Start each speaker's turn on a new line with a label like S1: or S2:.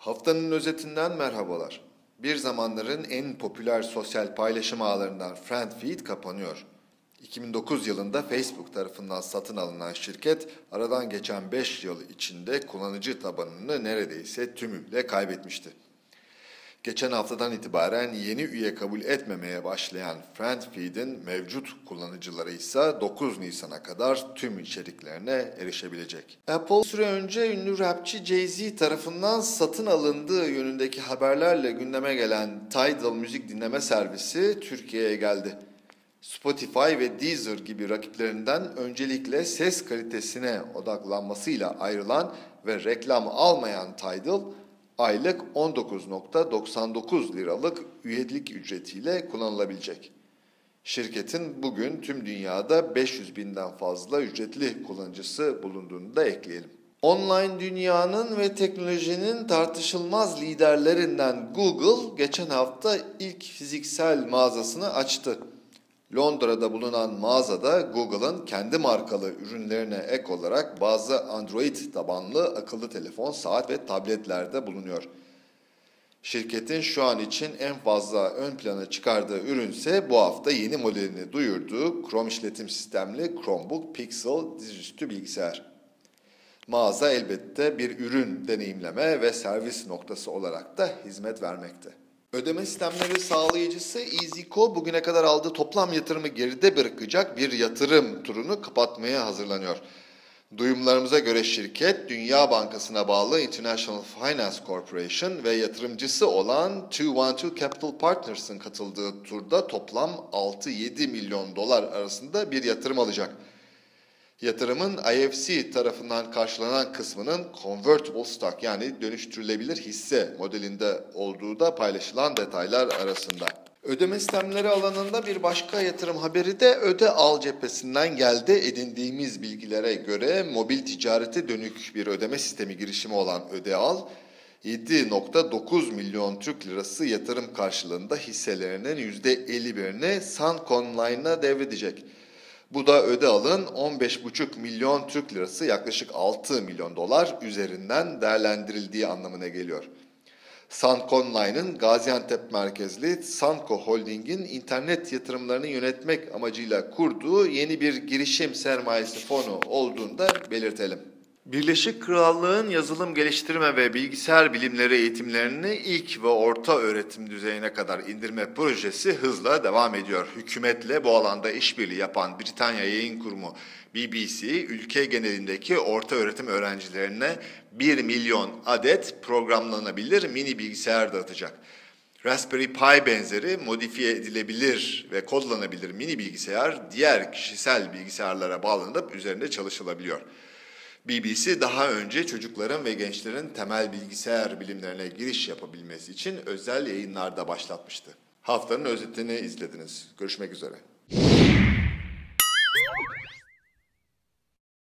S1: Haftanın özetinden merhabalar. Bir zamanların en popüler sosyal paylaşım ağlarından FriendFeed kapanıyor. 2009 yılında Facebook tarafından satın alınan şirket aradan geçen 5 yıl içinde kullanıcı tabanını neredeyse tümüyle kaybetmişti. Geçen haftadan itibaren yeni üye kabul etmemeye başlayan FriendFeed'in mevcut kullanıcıları ise 9 Nisan'a kadar tüm içeriklerine erişebilecek. Apple süre önce ünlü rapçi Jay-Z tarafından satın alındığı yönündeki haberlerle gündeme gelen Tidal müzik dinleme servisi Türkiye'ye geldi. Spotify ve Deezer gibi rakiplerinden öncelikle ses kalitesine odaklanmasıyla ayrılan ve reklam almayan Tidal, aylık 19.99 liralık üyelik ücretiyle kullanılabilecek. Şirketin bugün tüm dünyada 500 binden fazla ücretli kullanıcısı bulunduğunu da ekleyelim. Online dünyanın ve teknolojinin tartışılmaz liderlerinden Google geçen hafta ilk fiziksel mağazasını açtı. Londra'da bulunan mağazada Google'ın kendi markalı ürünlerine ek olarak bazı Android tabanlı akıllı telefon, saat ve tabletlerde bulunuyor. Şirketin şu an için en fazla ön plana çıkardığı ürünse bu hafta yeni modelini duyurduğu Chrome işletim sistemli Chromebook Pixel dizüstü bilgisayar. Mağaza elbette bir ürün deneyimleme ve servis noktası olarak da hizmet vermekte. Ödeme sistemleri sağlayıcısı EasyCo bugüne kadar aldığı toplam yatırımı geride bırakacak bir yatırım turunu kapatmaya hazırlanıyor. Duyumlarımıza göre şirket Dünya Bankası'na bağlı International Finance Corporation ve yatırımcısı olan 212 Capital Partners'ın katıldığı turda toplam 6-7 milyon dolar arasında bir yatırım alacak. Yatırımın IFC tarafından karşılanan kısmının convertible stock yani dönüştürülebilir hisse modelinde olduğu da paylaşılan detaylar arasında. Ödeme sistemleri alanında bir başka yatırım haberi de öde al cephesinden geldi. Edindiğimiz bilgilere göre mobil ticarete dönük bir ödeme sistemi girişimi olan öde al 7.9 milyon Türk lirası yatırım karşılığında hisselerinin %51'ini Sun Online'a devredecek. Bu da öde alın 15,5 milyon Türk lirası yaklaşık 6 milyon dolar üzerinden değerlendirildiği anlamına geliyor. Sanko Online'ın Gaziantep merkezli Sanko Holding'in internet yatırımlarını yönetmek amacıyla kurduğu yeni bir girişim sermayesi fonu olduğunu da belirtelim. Birleşik Krallığın yazılım geliştirme ve bilgisayar bilimleri eğitimlerini ilk ve orta öğretim düzeyine kadar indirme projesi hızla devam ediyor. Hükümetle bu alanda işbirliği yapan Britanya Yayın Kurumu BBC, ülke genelindeki orta öğretim öğrencilerine 1 milyon adet programlanabilir mini bilgisayar dağıtacak. Raspberry Pi benzeri modifiye edilebilir ve kodlanabilir mini bilgisayar diğer kişisel bilgisayarlara bağlanıp üzerinde çalışılabiliyor. BBC daha önce çocukların ve gençlerin temel bilgisayar bilimlerine giriş yapabilmesi için özel yayınlarda başlatmıştı. Haftanın özetini izlediniz. Görüşmek üzere.